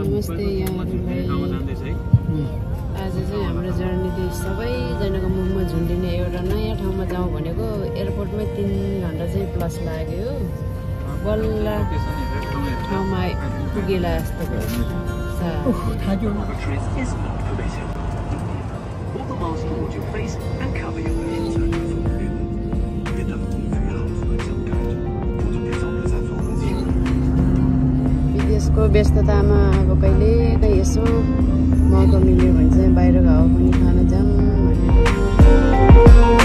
नमस्ते यहाँहरूलाई आज चाहिँ हाम्रो जर्नीले सबैजनाको मुखमा झुन्डिने एउटा नयाँ ठाउँमा जाउँ भनेको एयरपोर्टमै तिन घन्टा चाहिँ प्लस लाग्यो। बल्ल ठाउँमा पुगेला जस्तो विदेशको व्यस्ततामा अब कहिले कहीँ यसो मौका मिल्यो भने चाहिँ बाहिरको हावा पनि खान जाऊँ भनेर।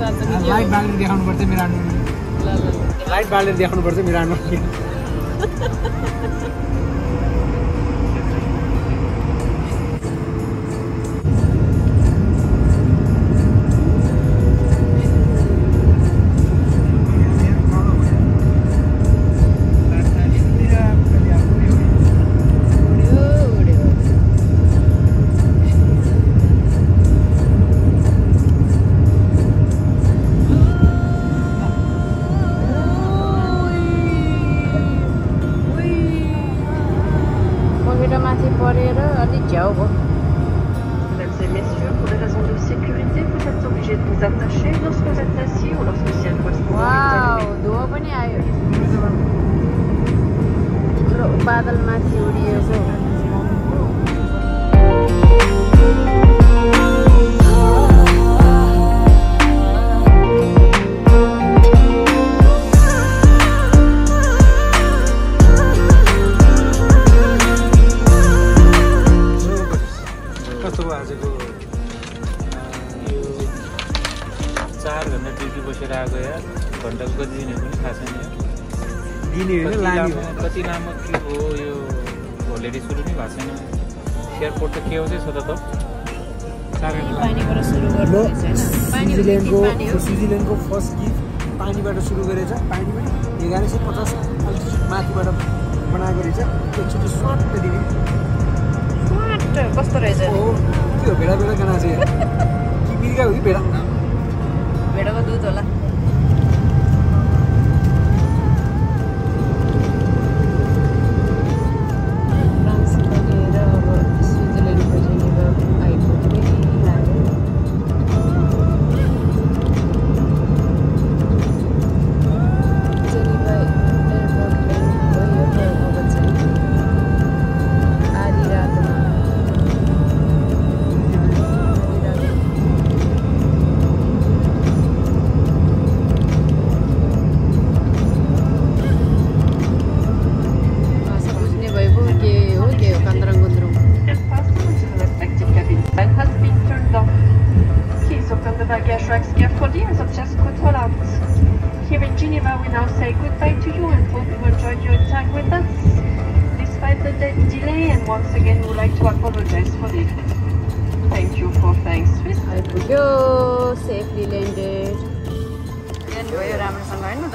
लाइट? बालेर देखाउनु पर्छ मेरो ल। लाइट बालेर देखाउनु पर्छ मेरो अनुहार परेर अलिक झ्याउ भयो Mesdames et messieurs, pour des raisons de sécurité, vous êtes obligés de vous attacher lorsque vous êtes assis ou lorsque le ciel correspond वाउ धुवा पनि आयो बादल माथि उडिएको चार घन्टा ड्युटी बसेर आएको यार घन्टाको कति दिने पनि थाहा छैन दिने होइन कति लाने लामो कति लामो के हो यो होलिडे सुरु नै भएको छैन। एयरपोर्ट त के हो चाहिँ सोध त घन्टा हो स्विजरल्यान्डको हो स्विजरल्यान्डको फर्स्ट गिफ्ट पानीबाट सुरु गरेछ। पानी पनि एघार सय पचास अल्टिट्युड माथिबाट बनाएको रहेछ एकचोटि स्वाट दिने। कस्तो रहेछ? ओ के हो भेडा भेडा गाना चाहिँ? कि बिर्का हो कि भेडा? ಬಿಡವದು ತೊಲ Keys open the baggage racks carefully as objects could fall out. Here in Geneva, we now say goodbye to you and hope you enjoyed your time with us. Despite the de- delay, and once again, we would like to apologize for the Thank you for flying Swiss. आइपुग्यो safely landed land भयो राम्रोसँग होइन त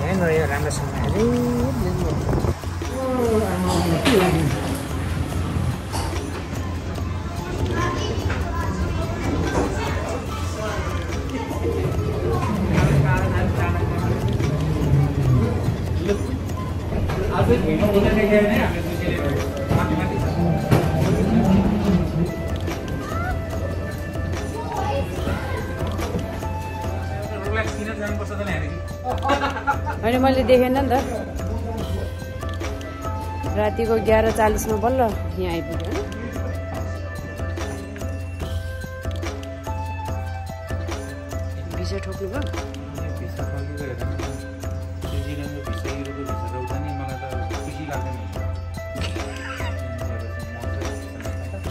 ध्यान रह्यो राम्रोसँग होइन मैले देखेन नि त रातिको एघार चालिसमा बल्ल यहाँ आइपुग्यो भिसा ठोक्नु भयो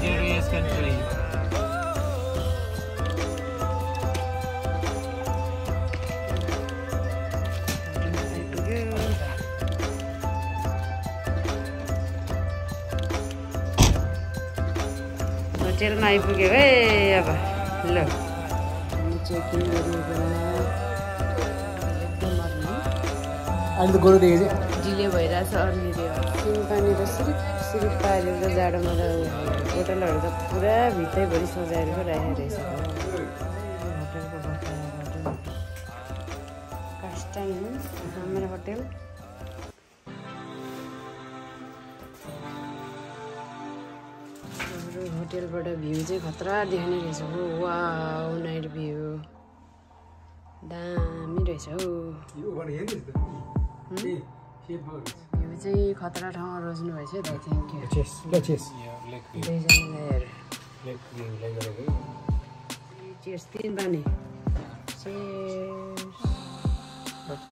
country. होटेलमा आइपुग्यो है अब ल चेकिङ गर्नु अहिले त गोरु देखेको चाहिँ डिले भइरहेछ सिम पानी त सिरिप सिरिप पारेर जाडोमा त होटलहरू त पुरा भित्रैभरि सजाएर पो राखेको रहेछ। कास्टाङ हाम्रो होटेल। हाम्रो होटेलबाट भ्यू चाहिँ खतरा देख्ने रहेछ हो। वा नाइट भ्यू। दामी रहेछ हौ। भ्यू चाहिँ खतरा ठाउँमा रोज्नु भएछ है त थ्याङ्क यू. दुईजनालाई तिन पानी